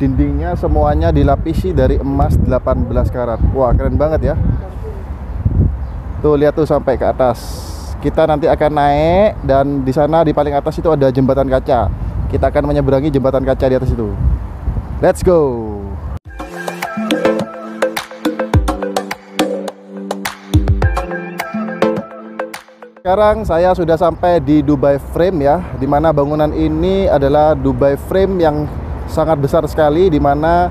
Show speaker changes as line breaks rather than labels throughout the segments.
dindingnya semuanya dilapisi dari emas 18 karat. Wah keren banget ya. Tuh lihat tuh sampai ke atas. Kita nanti akan naik dan di sana di paling atas itu ada jembatan kaca. Kita akan menyeberangi jembatan kaca di atas itu. Let's go! Sekarang saya sudah sampai di Dubai Frame ya, di mana bangunan ini adalah Dubai Frame yang sangat besar sekali, di mana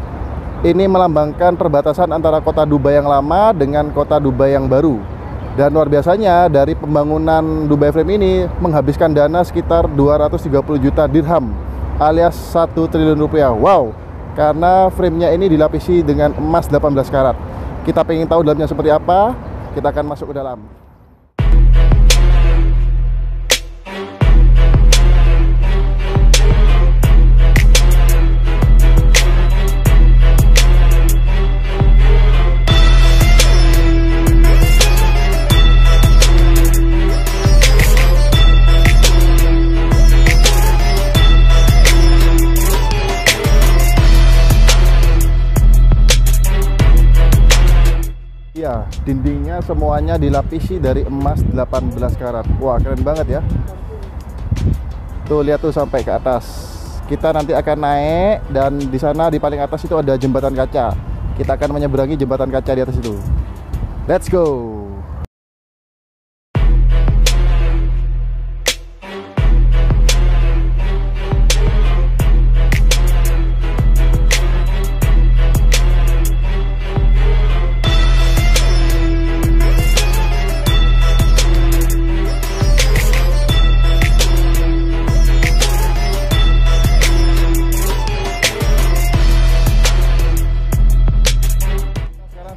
ini melambangkan perbatasan antara kota Dubai yang lama dengan kota Dubai yang baru. Dan luar biasanya dari pembangunan Dubai Frame ini menghabiskan dana sekitar 230 juta dirham alias 1 triliun rupiah. Wow, karena frame-nya ini dilapisi dengan emas 18 karat. Kita pengen tahu dalamnya seperti apa, kita akan masuk ke dalam. Ya, dindingnya semuanya dilapisi dari emas 18 karat. Wah, keren banget ya. Tuh lihat tuh sampai ke atas. Kita nanti akan naik dan di sana di paling atas itu ada jembatan kaca. Kita akan menyeberangi jembatan kaca di atas itu. Let's go.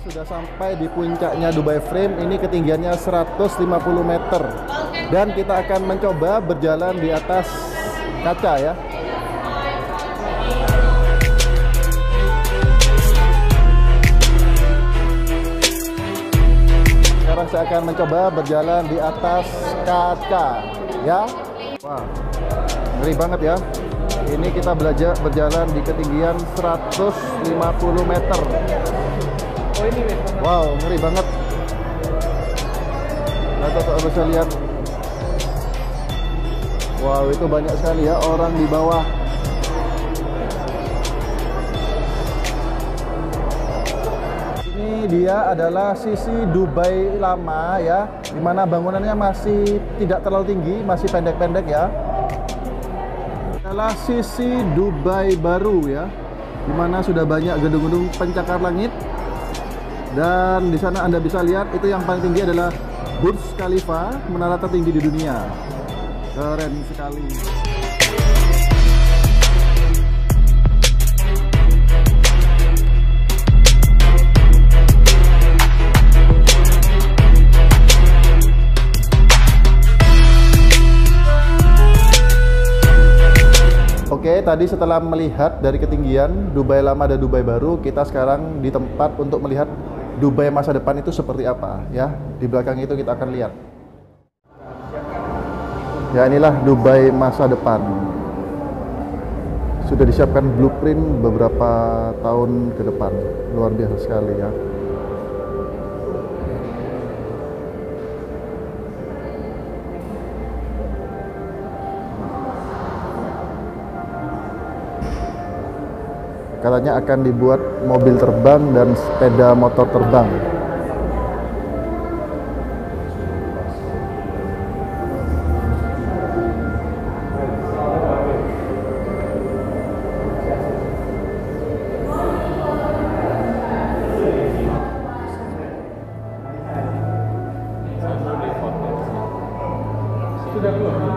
Sudah sampai di puncaknya Dubai Frame. Ini ketinggiannya 150 meter. Dan kita akan mencoba berjalan di atas kaca ya. Sekarang saya akan mencoba berjalan di atas kaca ya. Wah. Ngeri banget ya. Ini kita belajar berjalan di ketinggian 150 meter.
Oh.
Wow, ngeri banget. Kita tak bisa lihat. Wow, itu banyak sekali ya orang di bawah. Ini dia adalah sisi Dubai lama ya, di mana bangunannya masih tidak terlalu tinggi, masih pendek-pendek ya. Adalah sisi Dubai baru ya, di mana sudah banyak gedung-gedung pencakar langit dan di sana Anda bisa lihat itu yang paling tinggi adalah Burj Khalifa, menara tertinggi di dunia. Keren sekali. Oke, tadi setelah melihat dari ketinggian Dubai lama dan Dubai baru, kita sekarang di tempat untuk melihat Dubai masa depan itu seperti apa ya. Di belakang itu kita akan lihat. Ya, inilah Dubai masa depan. Sudah disiapkan blueprint beberapa tahun ke depan. Luar biasa sekali ya. Katanya akan dibuat mobil terbang dan sepeda motor terbang.
Sudah keluar.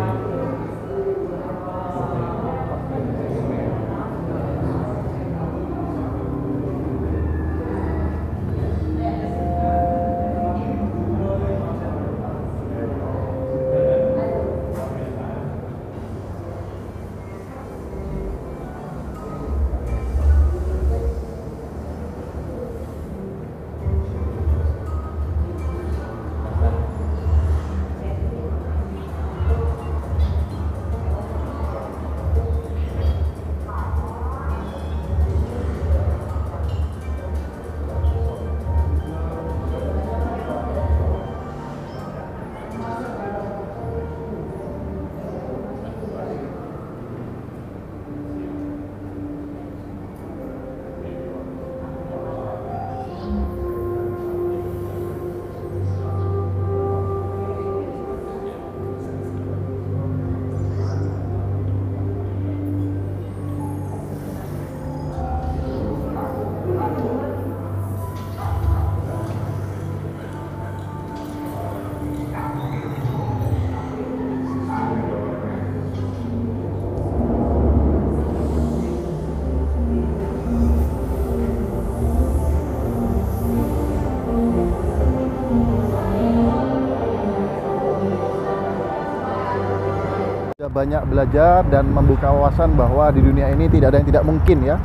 Banyak belajar dan membuka wawasan bahwa di dunia ini tidak ada yang tidak mungkin ya.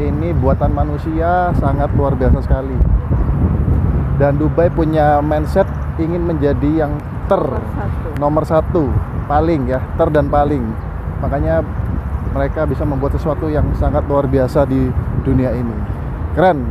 Ini buatan manusia sangat luar biasa sekali. Dan Dubai punya mindset ingin menjadi yang ter
Nomor satu.
nomor satu paling ya ter dan paling makanya mereka bisa membuat sesuatu yang sangat luar biasa di dunia ini keren